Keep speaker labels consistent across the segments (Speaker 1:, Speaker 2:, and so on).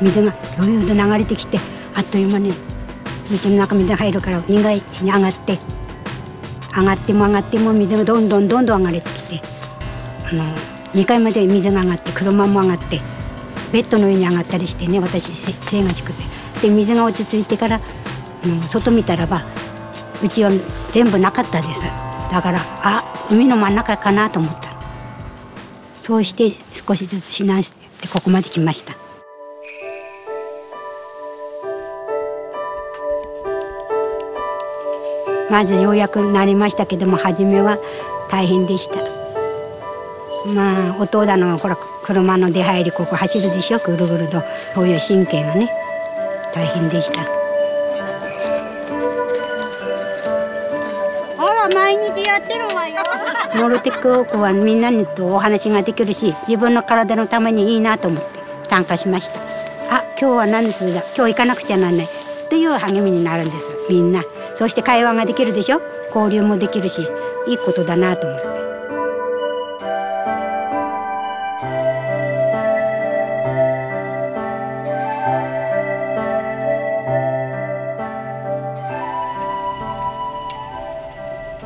Speaker 1: 水が余裕で流れてきてあっという間にうちの中水が入るから2階に上がって上がっても上がっても水がどんどんどんどん上がれてきてあの2階まで水が上がって車も上がってベッドの上に上がったりしてね私背が低くて。で水が落ち着いてから外見たらばうちは全部なかったです。だからあ海の真ん中かなと思った。そうして少しずつ避難してここまで来ました。まずようやくなりましたけども初めは大変でした。まあ音だのほら車の出入りここ走るでしょ？ぐるぐるとそういう神経がね大変でした。は毎日やってるわよ。ノルティックウォークはみんなにとお話ができるし自分の体のためにいいなと思って参加しました。あ今日は何するんだ？今日行かなくちゃなんない。という励みになるんですみんな。そして会話ができるでしょ？交流もできるしいいことだなと思って。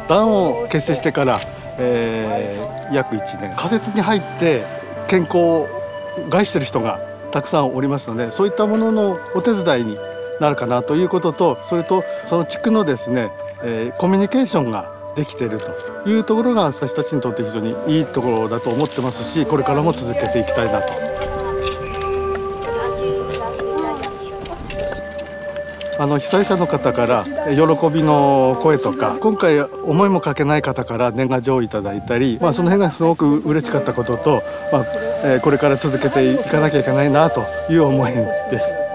Speaker 2: 団を結成してから、えー、約1年仮設に入って健康を害してる人がたくさんおりますのでそういったもののお手伝いになるかなということとそれとその地区のですね、えー、コミュニケーションができているというところが私たちにとって非常にいいところだと思ってますしこれからも続けていきたいなと。あの被災者の方から喜びの声とか今回思いもかけない方から年賀状をいただいたり、まあ、その辺がすごく嬉しかったことと、まあ、これから続けていかなきゃいけないなという思いです。